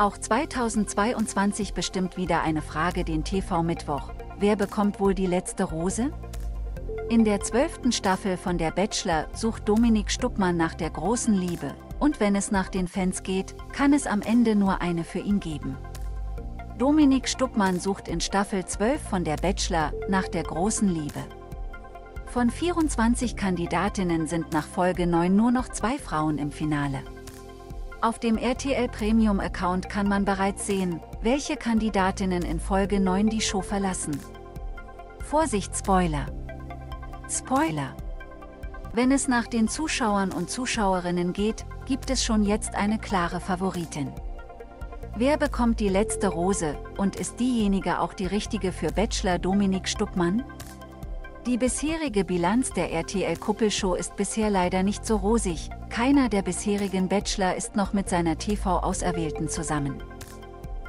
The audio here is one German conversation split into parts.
Auch 2022 bestimmt wieder eine Frage den TV-Mittwoch. Wer bekommt wohl die letzte Rose? In der zwölften Staffel von Der Bachelor sucht Dominik Stuppmann nach der großen Liebe. Und wenn es nach den Fans geht, kann es am Ende nur eine für ihn geben. Dominik Stuppmann sucht in Staffel 12 von Der Bachelor nach der großen Liebe. Von 24 Kandidatinnen sind nach Folge 9 nur noch zwei Frauen im Finale. Auf dem RTL Premium Account kann man bereits sehen, welche Kandidatinnen in Folge 9 die Show verlassen. Vorsicht Spoiler! Spoiler! Wenn es nach den Zuschauern und Zuschauerinnen geht, gibt es schon jetzt eine klare Favoritin. Wer bekommt die letzte Rose und ist diejenige auch die richtige für Bachelor Dominik Stuckmann? Die bisherige Bilanz der RTL-Kuppelshow ist bisher leider nicht so rosig, keiner der bisherigen Bachelor ist noch mit seiner TV-Auserwählten zusammen.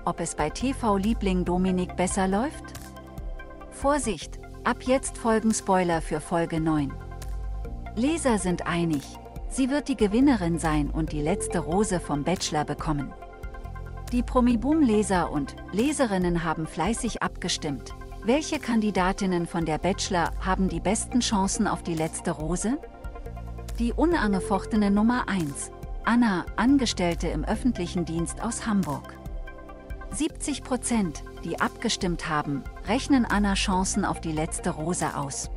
Ob es bei TV-Liebling Dominik besser läuft? Vorsicht, ab jetzt folgen Spoiler für Folge 9. Leser sind einig, sie wird die Gewinnerin sein und die letzte Rose vom Bachelor bekommen. Die Promi-Boom-Leser und Leserinnen haben fleißig abgestimmt, welche Kandidatinnen von der Bachelor haben die besten Chancen auf die letzte Rose? Die unangefochtene Nummer 1. Anna, Angestellte im öffentlichen Dienst aus Hamburg. 70 Prozent, die abgestimmt haben, rechnen Anna Chancen auf die letzte Rose aus.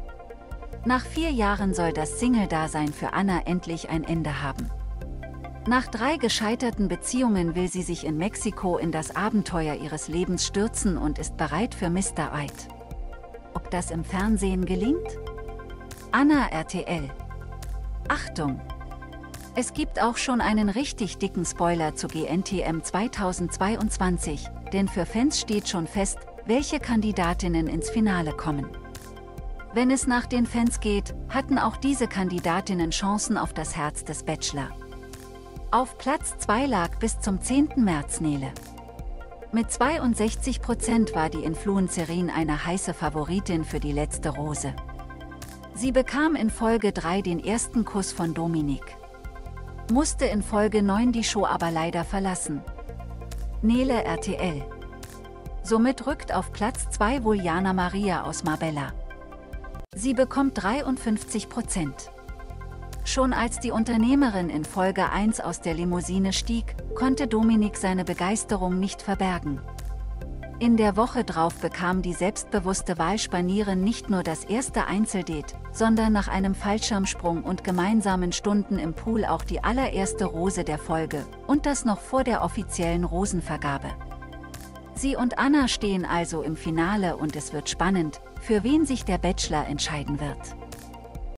Nach vier Jahren soll das Single-Dasein für Anna endlich ein Ende haben. Nach drei gescheiterten Beziehungen will sie sich in Mexiko in das Abenteuer ihres Lebens stürzen und ist bereit für Mr. White. Ob das im Fernsehen gelingt? Anna RTL. Achtung! Es gibt auch schon einen richtig dicken Spoiler zu GNTM 2022, denn für Fans steht schon fest, welche Kandidatinnen ins Finale kommen. Wenn es nach den Fans geht, hatten auch diese Kandidatinnen Chancen auf das Herz des Bachelor. Auf Platz 2 lag bis zum 10. März Nele. Mit 62 Prozent war die Influencerin eine heiße Favoritin für die letzte Rose. Sie bekam in Folge 3 den ersten Kuss von Dominik. Musste in Folge 9 die Show aber leider verlassen. Nele RTL. Somit rückt auf Platz 2 wohl Jana Maria aus Marbella. Sie bekommt 53 Prozent. Schon als die Unternehmerin in Folge 1 aus der Limousine stieg, konnte Dominik seine Begeisterung nicht verbergen. In der Woche drauf bekam die selbstbewusste Wahlspanierin nicht nur das erste Einzeldate, sondern nach einem Fallschirmsprung und gemeinsamen Stunden im Pool auch die allererste Rose der Folge, und das noch vor der offiziellen Rosenvergabe. Sie und Anna stehen also im Finale und es wird spannend, für wen sich der Bachelor entscheiden wird.